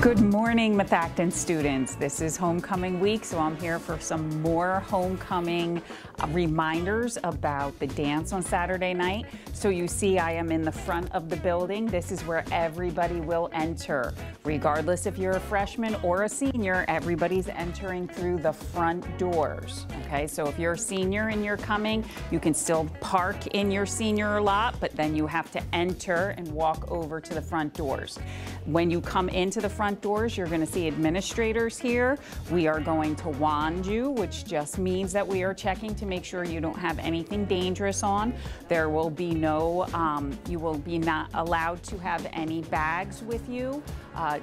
Good morning, Methacton students. This is homecoming week, so I'm here for some more homecoming uh, reminders about the dance on Saturday night. So you see I am in the front of the building. This is where everybody will enter. Regardless if you're a freshman or a senior, everybody's entering through the front doors. Okay, so if you're a senior and you're coming, you can still park in your senior lot, but then you have to enter and walk over to the front doors. When you come into the front doors, you're going to see administrators here. We are going to wand you, which just means that we are checking to make sure you don't have anything dangerous on. There will be no, um, you will be not allowed to have any bags with you. Uh,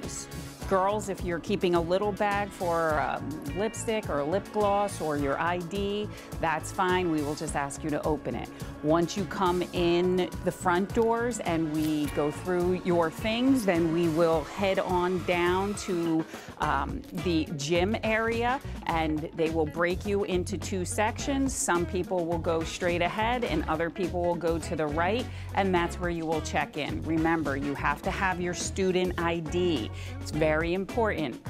girls, if you're keeping a little bag for um, lipstick or lip gloss or your ID, that's fine. We will just ask you to open it. Once you come in the front doors and we go through your things, then we will head on down to um, the gym area and they will break you into two sections. Some people will go straight ahead and other people will go to the right and that's where you will check in. Remember, you have to have your student ID. It's very important.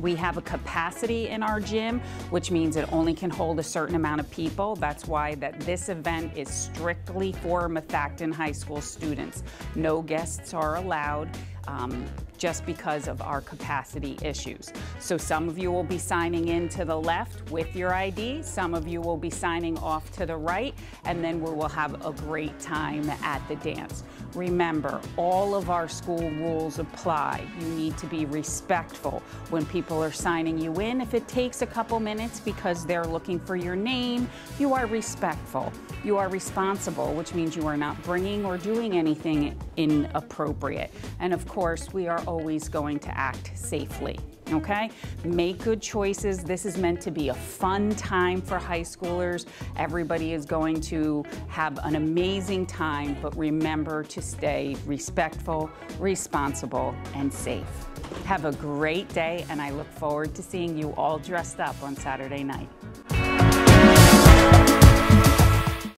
We have a capacity in our gym, which means it only can hold a certain amount of people. That's why that this event is strictly for Methacton High School students. No guests are allowed. Um, just because of our capacity issues. So some of you will be signing in to the left with your ID, some of you will be signing off to the right, and then we will have a great time at the dance. Remember, all of our school rules apply. You need to be respectful when people are signing you in. If it takes a couple minutes because they're looking for your name, you are respectful. You are responsible, which means you are not bringing or doing anything inappropriate. And of course, we are always going to act safely. Okay? Make good choices. This is meant to be a fun time for high schoolers. Everybody is going to have an amazing time, but remember to stay respectful, responsible, and safe. Have a great day, and I look forward to seeing you all dressed up on Saturday night.